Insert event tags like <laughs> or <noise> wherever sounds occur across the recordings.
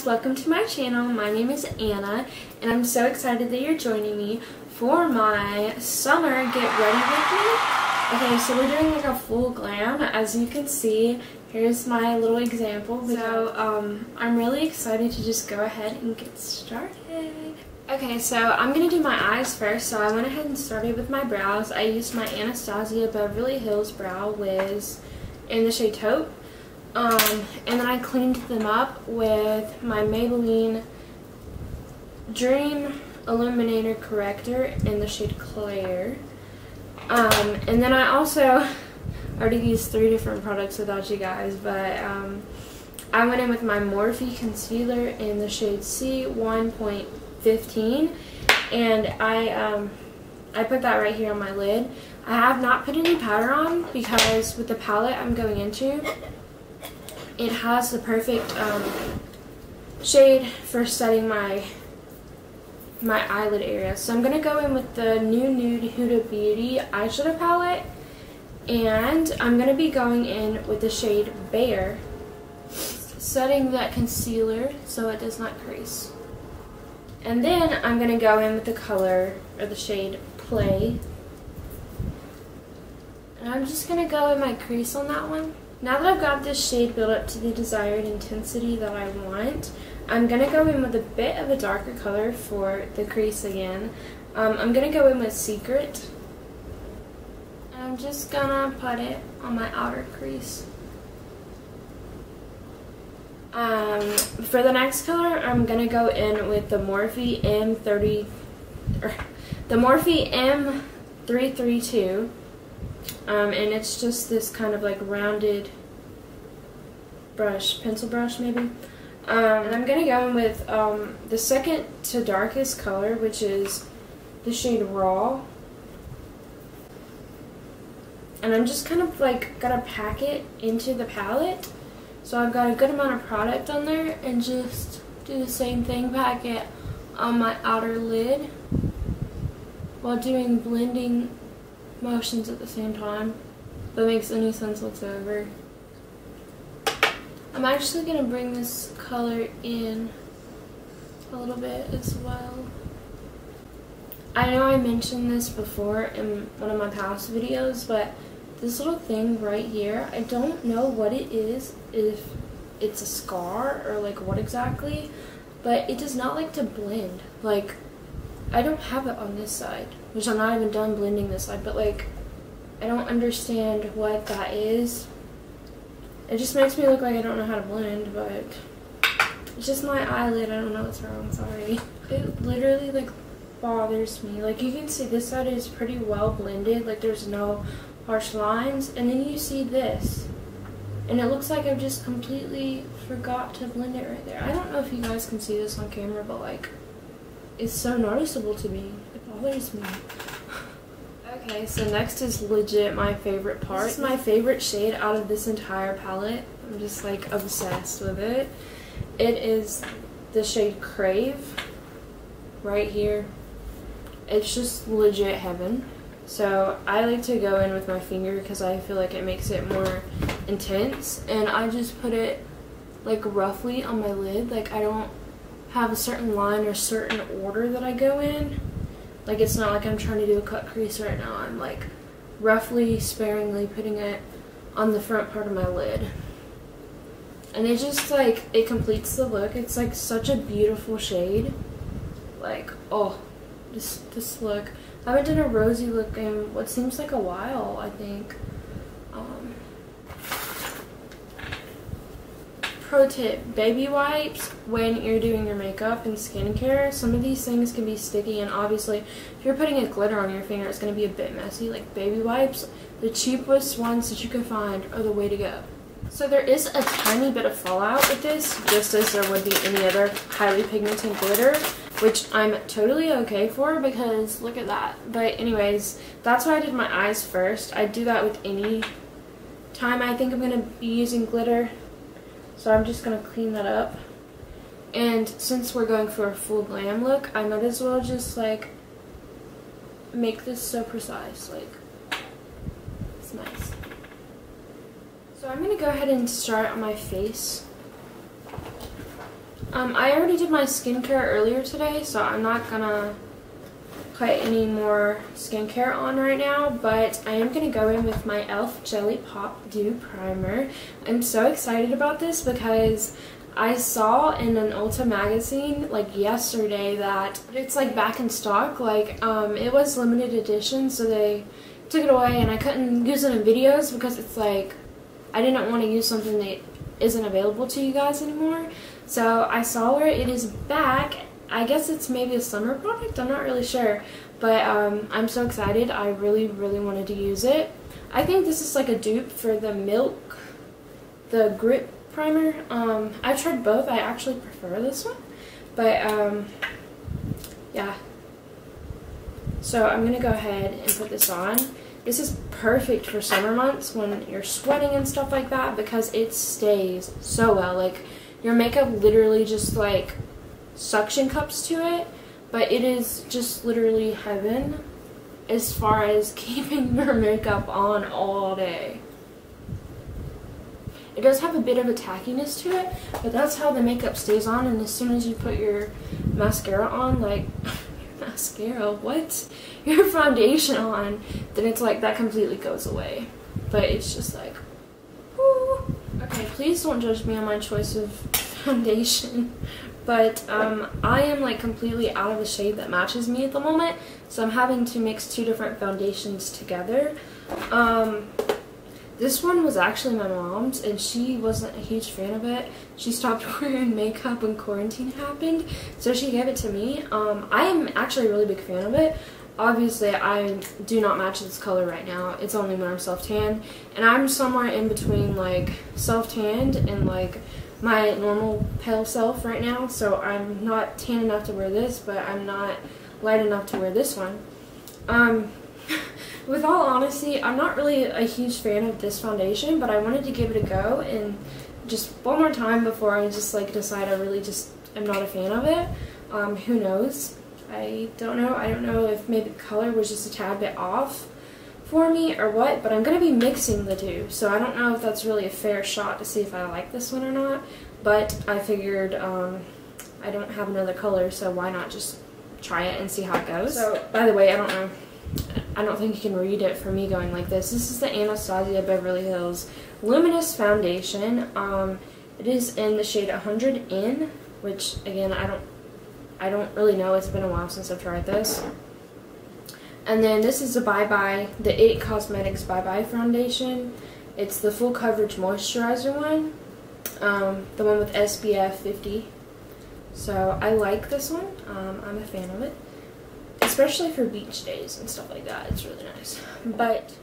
guys, welcome to my channel. My name is Anna and I'm so excited that you're joining me for my summer get ready with me. Okay, so we're doing like a full glam. As you can see, here's my little example. So um, I'm really excited to just go ahead and get started. Okay, so I'm going to do my eyes first. So I went ahead and started with my brows. I used my Anastasia Beverly Hills Brow Wiz in the shade Taupe. Um, and then I cleaned them up with my Maybelline Dream Illuminator Corrector in the shade Clair. Um, and then I also <laughs> already used three different products without you guys, but um, I went in with my Morphe Concealer in the shade C1.15, and I um, I put that right here on my lid. I have not put any powder on because with the palette I'm going into, it has the perfect um, shade for setting my my eyelid area. So I'm going to go in with the new Nude Huda Beauty eyeshadow palette. And I'm going to be going in with the shade Bare. Setting that concealer so it does not crease. And then I'm going to go in with the color, or the shade Play. And I'm just going to go in my crease on that one. Now that I've got this shade built up to the desired intensity that I want, I'm going to go in with a bit of a darker color for the crease again. Um, I'm going to go in with Secret. And I'm just going to put it on my outer crease. Um, for the next color, I'm going to go in with the Morphe M30, er, the Morphe M332. Um, and it's just this kind of like rounded brush, pencil brush maybe. Um, and I'm going to go in with um, the second to darkest color, which is the shade Raw. And I'm just kind of like going to pack it into the palette. So I've got a good amount of product on there and just do the same thing, pack it on my outer lid while doing blending motions at the same time. If that makes any sense whatsoever. I'm actually going to bring this color in a little bit as well. I know I mentioned this before in one of my past videos, but this little thing right here, I don't know what it is, if it's a scar or like what exactly, but it does not like to blend. Like, I don't have it on this side, which I'm not even done blending this side, but like, I don't understand what that is. It just makes me look like I don't know how to blend, but it's just my eyelid. I don't know what's wrong. Sorry. It literally like bothers me. Like you can see this side is pretty well blended. Like there's no harsh lines. And then you see this. And it looks like I've just completely forgot to blend it right there. I don't know if you guys can see this on camera, but like it's so noticeable to me. Oh, Bothers me. Okay, so next is legit my favorite part. This is my favorite shade out of this entire palette. I'm just like obsessed with it. It is the shade Crave right here. It's just legit heaven. So I like to go in with my finger because I feel like it makes it more intense. And I just put it like roughly on my lid. Like I don't have a certain line or certain order that I go in. Like it's not like I'm trying to do a cut crease right now. I'm like roughly, sparingly putting it on the front part of my lid. And it just like, it completes the look. It's like such a beautiful shade. Like, oh, this, this look. I haven't done a rosy look in what seems like a while, I think. Um, pro tip, baby wipes when you're doing your makeup and skincare, some of these things can be sticky and obviously if you're putting a glitter on your finger it's going to be a bit messy. Like baby wipes, the cheapest ones that you can find are the way to go. So there is a tiny bit of fallout with this, just as there would be any other highly pigmented glitter, which I'm totally okay for because look at that. But anyways, that's why I did my eyes first. I do that with any time I think I'm going to be using glitter so I'm just going to clean that up. And since we're going for a full glam look, I might as well just like make this so precise. Like, it's nice. So I'm going to go ahead and start on my face. Um, I already did my skincare earlier today, so I'm not gonna put any more skincare on right now, but I am gonna go in with my e.l.f. Jelly Pop Dew Primer. I'm so excited about this because I saw in an Ulta magazine like yesterday that it's like back in stock. Like um, it was limited edition, so they took it away, and I couldn't use it in videos because it's like I didn't want to use something that isn't available to you guys anymore. So I saw where it is back. I guess it's maybe a summer product. I'm not really sure. But um, I'm so excited. I really, really wanted to use it. I think this is like a dupe for the Milk, the Grip Primer. Um, I've tried both. I actually prefer this one. But um, yeah. So I'm going to go ahead and put this on. This is perfect for summer months when you're sweating and stuff like that because it stays so well. Like your makeup literally just like suction cups to it, but it is just literally heaven as far as <laughs> keeping your makeup on all day. It does have a bit of a tackiness to it, but that's how the makeup stays on and as soon as you put your mascara on, like, your <laughs> mascara, what? <laughs> Your foundation on, then it's like that completely goes away. But it's just like, whoo. Okay, please don't judge me on my choice of foundation. But um, I am like completely out of the shade that matches me at the moment. So I'm having to mix two different foundations together. Um, this one was actually my mom's and she wasn't a huge fan of it. She stopped <laughs> wearing makeup when quarantine happened, so she gave it to me. Um, I am actually a really big fan of it obviously I do not match this color right now. It's only when I'm self-tanned. And I'm somewhere in between like self-tanned and like my normal pale self right now. So I'm not tan enough to wear this, but I'm not light enough to wear this one. Um, <laughs> with all honesty, I'm not really a huge fan of this foundation, but I wanted to give it a go and just one more time before I just like decide I really just am not a fan of it. Um, who knows? I don't know. I don't know if maybe the color was just a tad bit off for me or what, but I'm going to be mixing the two, so I don't know if that's really a fair shot to see if I like this one or not, but I figured um, I don't have another color, so why not just try it and see how it goes. So, by the way, I don't know. I don't think you can read it for me going like this. This is the Anastasia Beverly Hills Luminous Foundation. Um, it is in the shade 100N, which, again, I don't I don't really know. It's been a while since I've tried this. And then this is the Bye Bye, the It Cosmetics Bye Bye Foundation. It's the full coverage moisturizer one. Um, the one with SPF 50. So I like this one. Um, I'm a fan of it. Especially for beach days and stuff like that. It's really nice. But,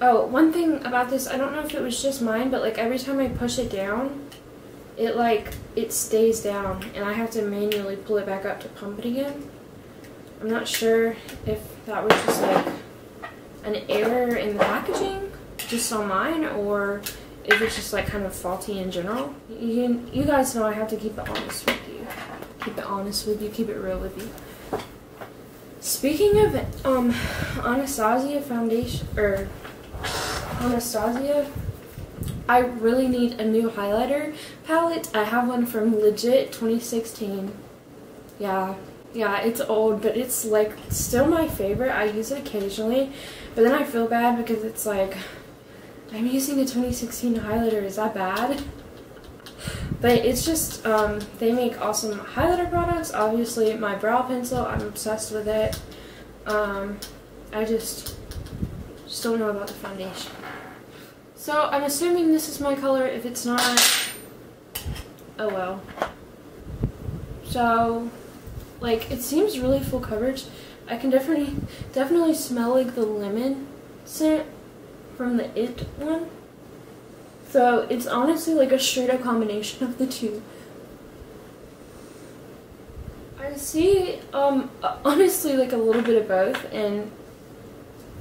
oh, one thing about this, I don't know if it was just mine, but like every time I push it down, it like it stays down and I have to manually pull it back up to pump it again. I'm not sure if that was just like an error in the packaging just on mine or if it's just like kind of faulty in general. You, you guys know I have to keep it honest with you. Keep it honest with you, keep it real with you. Speaking of um Anastasia foundation or Anastasia I really need a new highlighter palette. I have one from Legit 2016. Yeah, yeah, it's old, but it's like still my favorite. I use it occasionally, but then I feel bad because it's like, I'm using a 2016 highlighter. Is that bad? But it's just, um, they make awesome highlighter products. Obviously, my brow pencil, I'm obsessed with it. Um, I just, just don't know about the foundation. So I'm assuming this is my color. If it's not, oh well. So, like, it seems really full coverage. I can definitely, definitely smell like the lemon scent from the It one. So it's honestly like a straight up combination of the two. I see, um, <laughs> honestly like a little bit of both and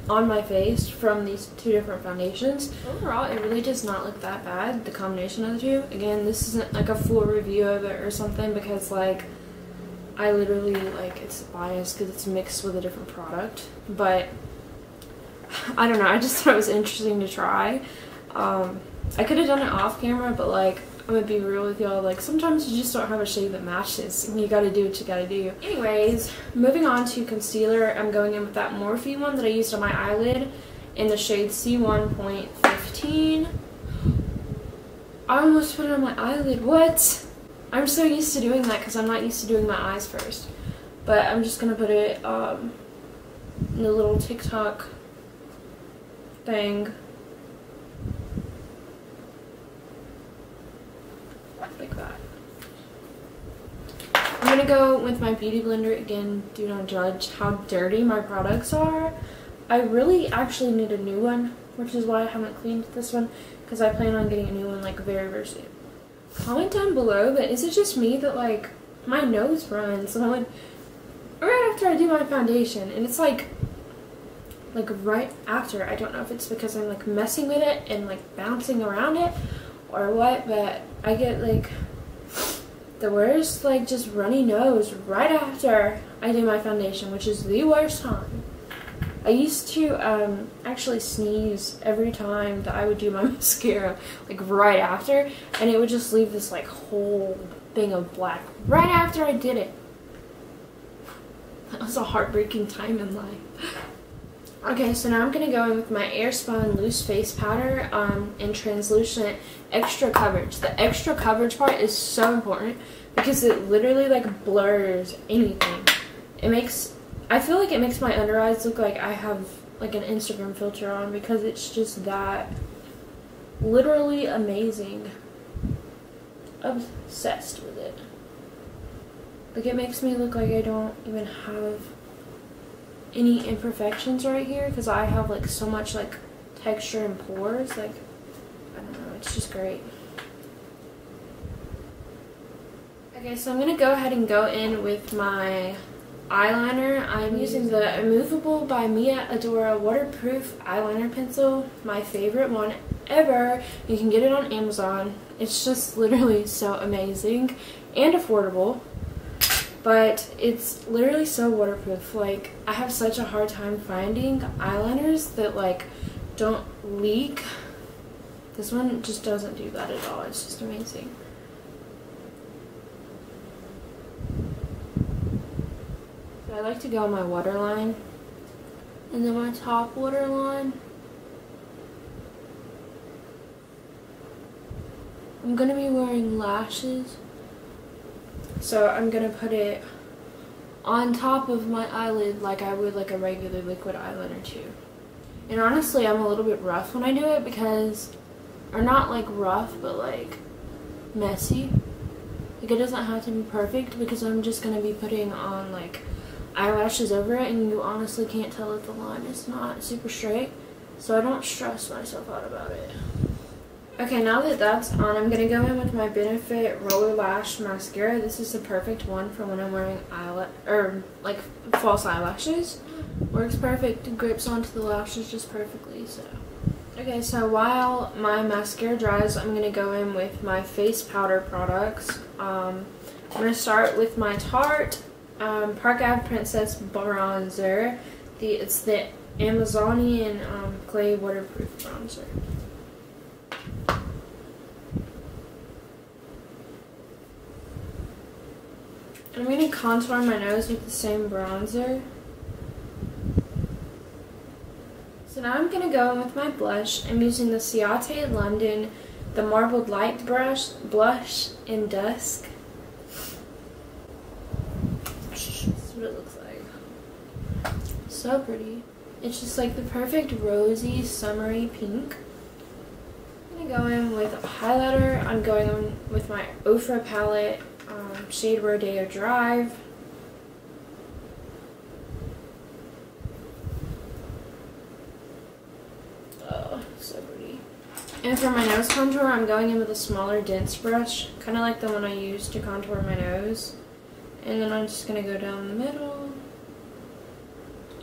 on my face from these two different foundations. Overall, it really does not look that bad, the combination of the two. Again, this isn't like a full review of it or something because like I literally like it's biased because it's mixed with a different product. But I don't know, I just <laughs> thought it was interesting to try. Um, I could have done it off camera, but like I'm gonna be real with y'all. Like sometimes you just don't have a shade that matches, and you gotta do what you gotta do. Anyways, moving on to concealer, I'm going in with that Morphe one that I used on my eyelid in the shade C1.15. I almost put it on my eyelid. What? I'm so used to doing that because I'm not used to doing my eyes first. But I'm just gonna put it um, in the little TikTok thing like that. I'm gonna go with my beauty blender again. Do not judge how dirty my products are. I really actually need a new one, which is why I haven't cleaned this one because I plan on getting a new one like very very soon. Comment down below, but is it just me that like my nose runs on right after I do my foundation and it's like like right after. I don't know if it's because I'm like messing with it and like bouncing around it or what, but I get like the worst like just runny nose right after I do my foundation, which is the worst time. I used to um, actually sneeze every time that I would do my <laughs> mascara, like right after, and it would just leave this like whole thing of black right after I did it. That was a heartbreaking time in life. Okay, so now I'm going to go in with my Airspun Loose Face Powder um, in Translucent Extra Coverage. The extra coverage part is so important because it literally like blurs anything. It makes, I feel like it makes my under eyes look like I have like an Instagram filter on because it's just that literally amazing. Obsessed with it. Like it makes me look like I don't even have any imperfections right here because I have like so much like texture and pores like I don't know it's just great okay so I'm gonna go ahead and go in with my eyeliner I'm using the immovable by Mia Adora waterproof eyeliner pencil my favorite one ever you can get it on Amazon it's just literally so amazing and affordable but it's literally so waterproof. Like, I have such a hard time finding eyeliners that, like, don't leak. This one just doesn't do that at all. It's just amazing. I like to go on my waterline. And then my top waterline. I'm going to be wearing lashes. So I'm going to put it on top of my eyelid like I would like a regular liquid eyeliner too. And honestly, I'm a little bit rough when I do it because, or not like rough, but like messy. Like it doesn't have to be perfect because I'm just going to be putting on like eyelashes over it and you honestly can't tell that the line is not super straight. So I don't stress myself out about it. Okay, now that that's on, I'm going to go in with my Benefit Roller Lash Mascara. This is the perfect one for when I'm wearing eyelash, or like false eyelashes. Works perfect, grips onto the lashes just perfectly, so. Okay, so while my mascara dries, I'm going to go in with my face powder products. Um, I'm going to start with my Tarte um, Park Ave Princess Bronzer. The, it's the Amazonian um, Clay Waterproof Bronzer. I'm going to contour my nose with the same bronzer. So now I'm going to go in with my blush. I'm using the Ciate London, the Marbled Light Brush Blush in Dusk. This is what it looks like. So pretty. It's just like the perfect rosy, summery pink. I'm going to go in with a highlighter. I'm going in with my Ofra palette um, Shade Rodeo Drive. Oh, so pretty. And for my nose contour, I'm going in with a smaller dense brush, kind of like the one I used to contour my nose. And then I'm just going to go down the middle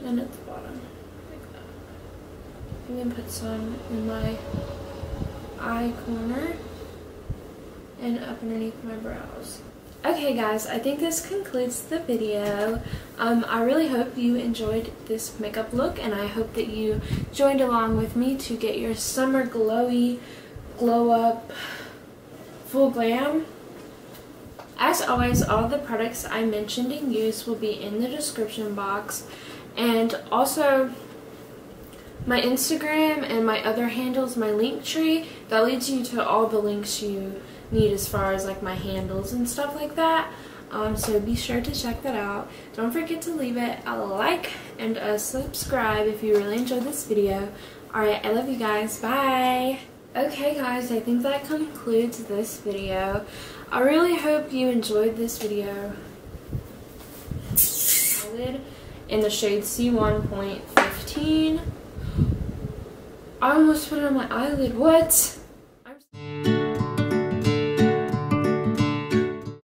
and at the bottom, like that. And then put some in my eye corner and up underneath my brows. Okay guys, I think this concludes the video. Um, I really hope you enjoyed this makeup look and I hope that you joined along with me to get your summer glowy, glow up, Full Glam. As always, all the products I mentioned and used will be in the description box. And also, my Instagram and my other handles, my link tree, that leads you to all the links you need as far as like my handles and stuff like that. Um, so be sure to check that out. Don't forget to leave it a like and a subscribe if you really enjoyed this video. Alright, I love you guys. Bye! Okay guys, I think that concludes this video. I really hope you enjoyed this video. In the shade C1.15. I almost put it on my eyelid. What?